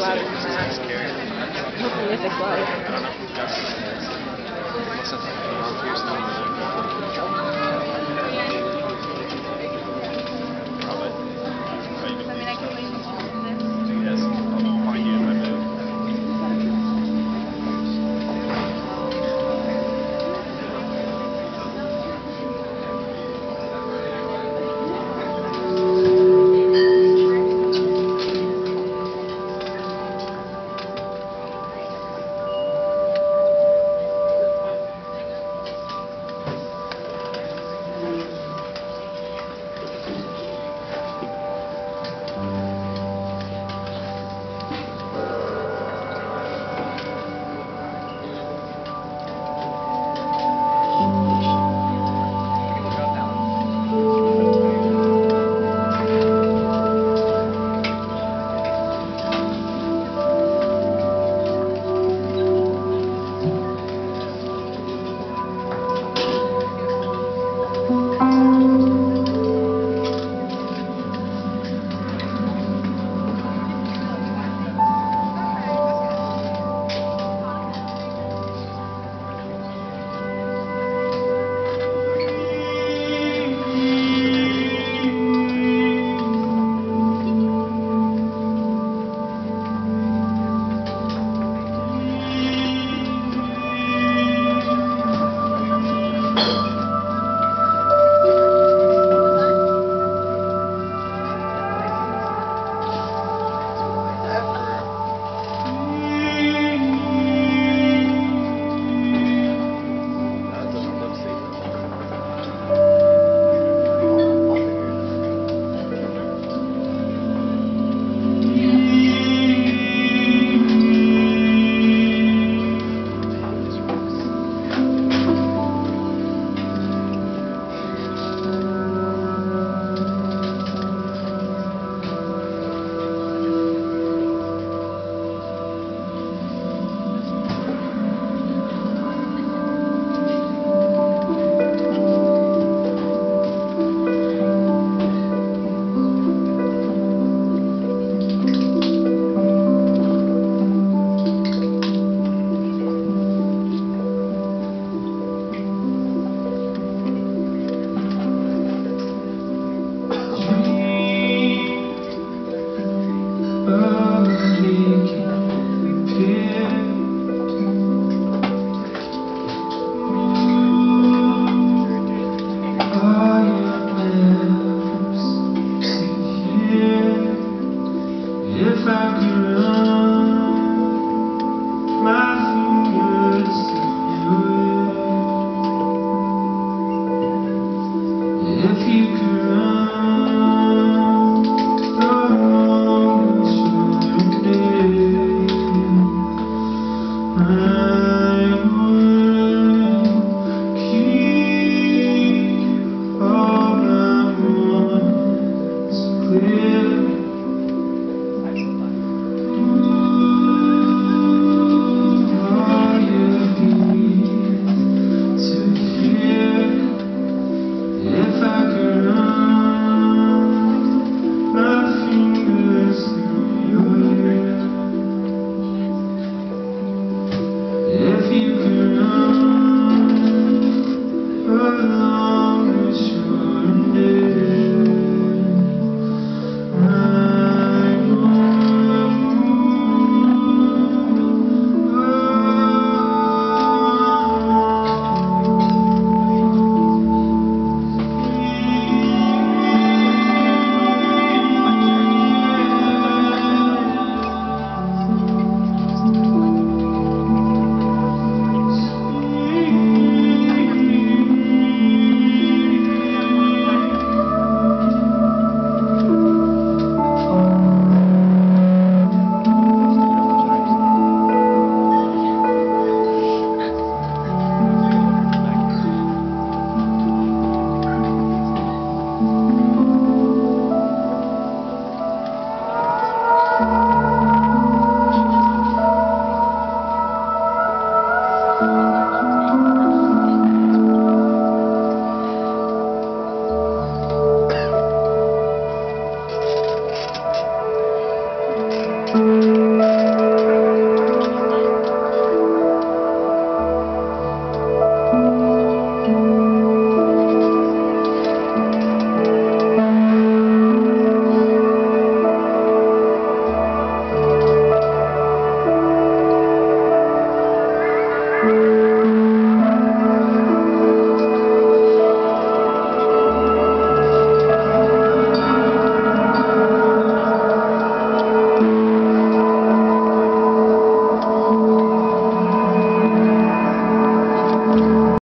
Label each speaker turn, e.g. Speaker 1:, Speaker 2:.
Speaker 1: Mythic life. fear